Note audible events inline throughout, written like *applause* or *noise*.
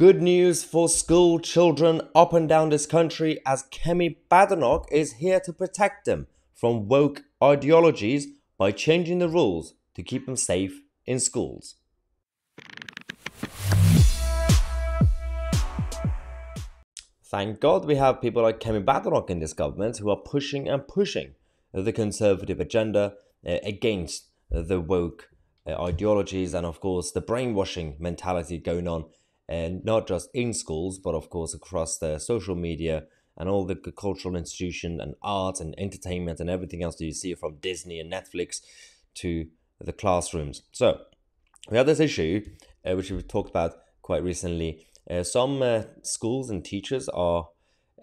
Good news for school children up and down this country as Kemi Badenoch is here to protect them from woke ideologies by changing the rules to keep them safe in schools. Thank God we have people like Kemi Badenoch in this government who are pushing and pushing the conservative agenda uh, against the woke uh, ideologies and, of course, the brainwashing mentality going on and not just in schools, but of course across the social media and all the cultural institution and art and entertainment and everything else that you see from Disney and Netflix to the classrooms. So we have this issue, uh, which we've talked about quite recently. Uh, some uh, schools and teachers are,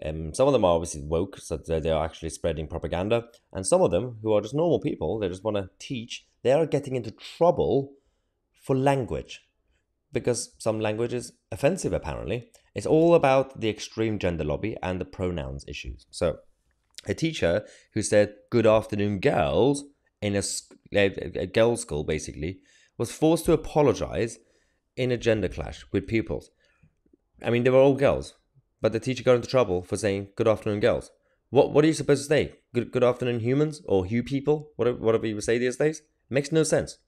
um, some of them are obviously woke, so they're actually spreading propaganda, and some of them who are just normal people, they just want to teach, they are getting into trouble for language because some language is offensive, apparently. It's all about the extreme gender lobby and the pronouns issues. So, a teacher who said, Good afternoon, girls, in a, a, a girls' school, basically, was forced to apologize in a gender clash with pupils. I mean, they were all girls, but the teacher got into trouble for saying, Good afternoon, girls. What, what are you supposed to say? Good, good afternoon, humans? Or you people? Whatever, whatever you say these days? Makes no sense.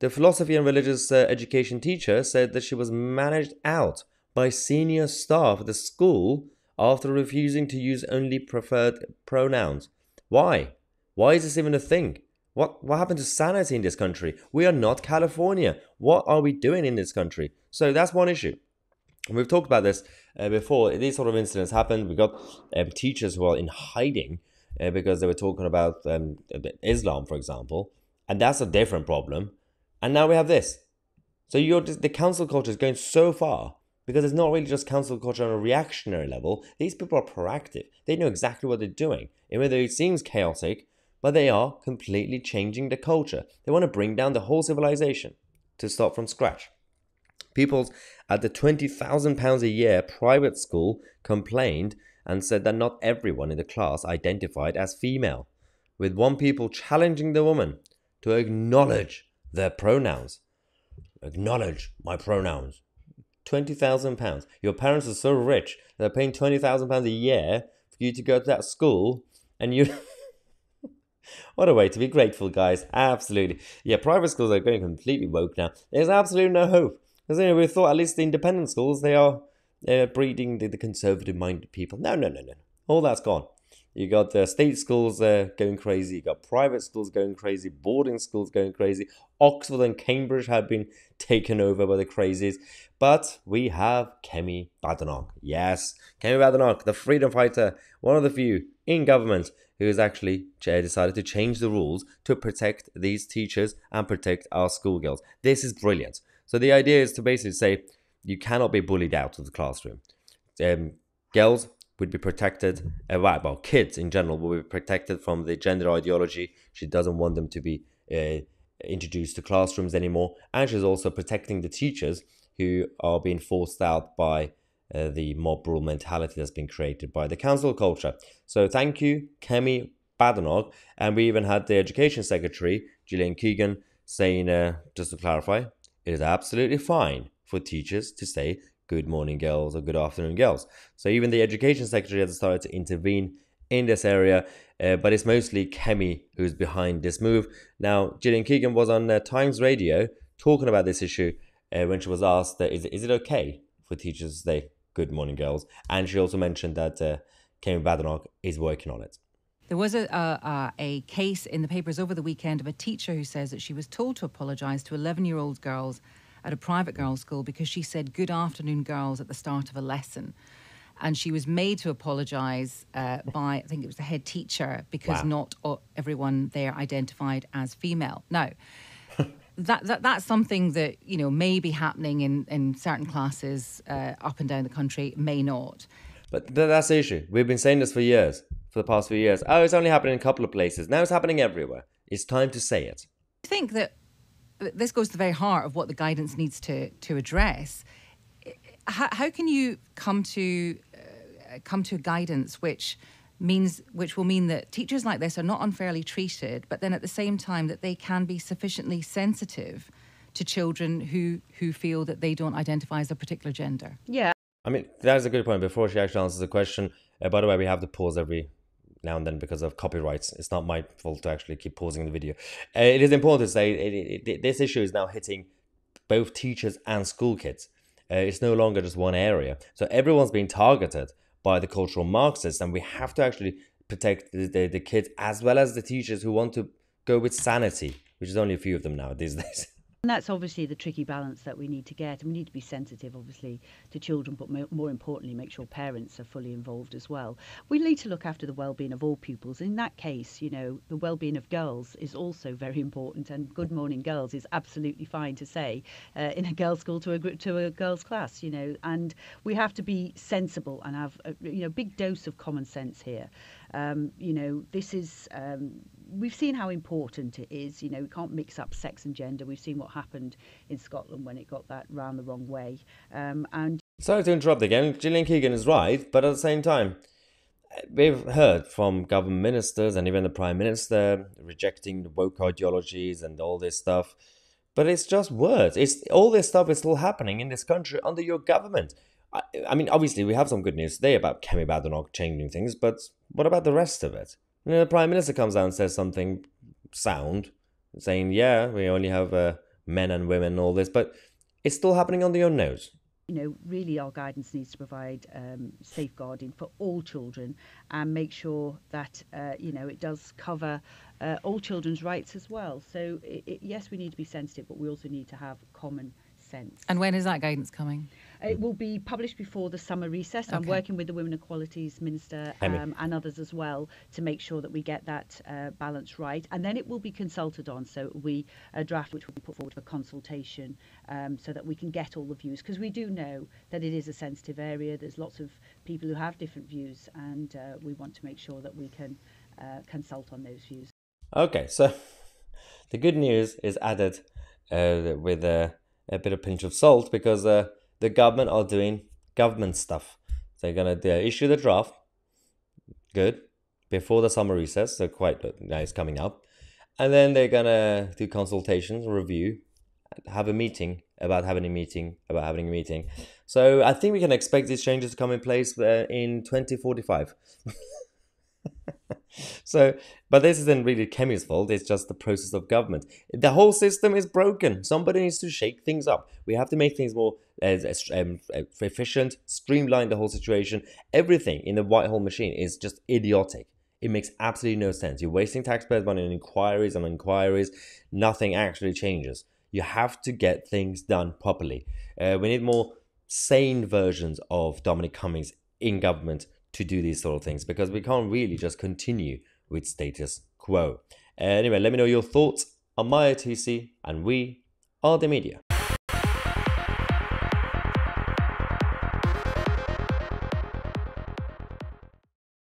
The philosophy and religious uh, education teacher said that she was managed out by senior staff at the school after refusing to use only preferred pronouns. Why? Why is this even a thing? What what happened to sanity in this country? We are not California. What are we doing in this country? So that's one issue. We've talked about this uh, before. These sort of incidents happen. We got um, teachers who are in hiding uh, because they were talking about um, Islam, for example, and that's a different problem. And now we have this. So you're just, the cancel culture is going so far because it's not really just cancel culture on a reactionary level. These people are proactive. They know exactly what they're doing. Even though it seems chaotic, but they are completely changing the culture. They want to bring down the whole civilization to start from scratch. People at the £20,000 a year private school complained and said that not everyone in the class identified as female, with one pupil challenging the woman to acknowledge their pronouns. Acknowledge my pronouns. £20,000. Your parents are so rich, they're paying £20,000 a year for you to go to that school, and you. *laughs* what a way to be grateful, guys. Absolutely. Yeah, private schools are going completely woke now. There's absolutely no hope. Because you we thought at least the independent schools, they are uh, breeding the, the conservative minded people. No, no, no, no. All that's gone. You got the state schools uh, going crazy. You got private schools going crazy. Boarding schools going crazy. Oxford and Cambridge have been taken over by the crazies. But we have Kemi Badenoch. Yes, Kemi Badenoch, the freedom fighter, one of the few in government who has actually decided to change the rules to protect these teachers and protect our schoolgirls. This is brilliant. So the idea is to basically say you cannot be bullied out of the classroom. Um, girls would be protected, uh, well, kids in general will be protected from the gender ideology. She doesn't want them to be uh, introduced to classrooms anymore. And she's also protecting the teachers who are being forced out by uh, the mob rule mentality that's been created by the cancel culture. So thank you, Kemi Badenoch. And we even had the education secretary, Gillian Keegan, saying, uh, just to clarify, it is absolutely fine for teachers to say good morning girls or good afternoon girls. So even the education secretary has started to intervene in this area, uh, but it's mostly Kemi who's behind this move. Now, Gillian Keegan was on uh, Times Radio talking about this issue uh, when she was asked, is, is it okay for teachers to say good morning girls? And she also mentioned that uh, Kemi Badenoch is working on it. There was a, a, a, case in the papers over the weekend of a teacher who says that she was told to apologise to 11 year old girls at a private girls' school because she said good afternoon, girls, at the start of a lesson. And she was made to apologise uh, by, I think it was the head teacher, because wow. not everyone there identified as female. Now, that, that that's something that you know may be happening in in certain classes uh, up and down the country, may not. But that's the issue. We've been saying this for years, for the past few years. Oh, it's only happening in a couple of places. Now it's happening everywhere. It's time to say it. I think that this goes to the very heart of what the guidance needs to to address. How, how can you come to uh, come to guidance which means which will mean that teachers like this are not unfairly treated, but then at the same time that they can be sufficiently sensitive to children who who feel that they don't identify as a particular gender. Yeah. I mean, that's a good point. Before she actually answers the question, uh, by the way, we have to pause every now and then because of copyrights. It's not my fault to actually keep pausing the video. Uh, it is important to say it, it, this issue is now hitting both teachers and school kids. Uh, it's no longer just one area. So everyone's being targeted by the cultural Marxists, and we have to actually protect the, the, the kids as well as the teachers who want to go with sanity, which is only a few of them now these *laughs* days. And that's obviously the tricky balance that we need to get. And we need to be sensitive, obviously, to children, but more importantly, make sure parents are fully involved as well. We need to look after the well-being of all pupils. In that case, you know, the well-being of girls is also *laughs* very important. And good morning, girls is absolutely fine to say uh, in a girls' school to a to a girls' class. You know, and we have to be sensible and have a you know big dose of common sense here. Um, you know, this is um, we've seen how important it is. You know, we can't mix up sex and gender. We've seen what happened in Scotland when it got that round the wrong way. Um, and sorry to interrupt again. Gillian Keegan is right, but at the same time, we've heard from government ministers and even the prime minister rejecting the woke ideologies and all this stuff. But it's just words. It's all this stuff is still happening in this country under your government. I, I mean, obviously, we have some good news today about Kemi Badenoch changing things, but what about the rest of it? You know, the prime minister comes out and says something sound, saying, "Yeah, we only have uh, men and women and all this," but it's still happening under your nose. You know, really, our guidance needs to provide um, safeguarding for all children and make sure that uh, you know it does cover uh, all children's rights as well. So, it, it, yes, we need to be sensitive, but we also need to have common sense. And when is that guidance coming? It will be published before the summer recess. Okay. I'm working with the Women Equalities Minister um, and others as well to make sure that we get that uh, balance right. And then it will be consulted on. So it will be a draft which will be put forward for consultation um, so that we can get all the views. Because we do know that it is a sensitive area. There's lots of people who have different views, and uh, we want to make sure that we can uh, consult on those views. Okay, so *laughs* the good news is added uh, with a, a bit of pinch of salt because uh, the government are doing government stuff. They're gonna they issue the draft, good, before the summer recess. So quite nice coming up, and then they're gonna do consultations, review, have a meeting about having a meeting about having a meeting. So I think we can expect these changes to come in place uh, in 2045. *laughs* *laughs* so, but this isn't really Kemi's fault. It's just the process of government. The whole system is broken. Somebody needs to shake things up. We have to make things more uh, um, efficient, streamline the whole situation. Everything in the Whitehall machine is just idiotic. It makes absolutely no sense. You're wasting taxpayers' money on inquiries and inquiries. Nothing actually changes. You have to get things done properly. Uh, we need more sane versions of Dominic Cummings in government to do these sort of things because we can't really just continue with status quo. Anyway, let me know your thoughts on my OTC, and we are the media.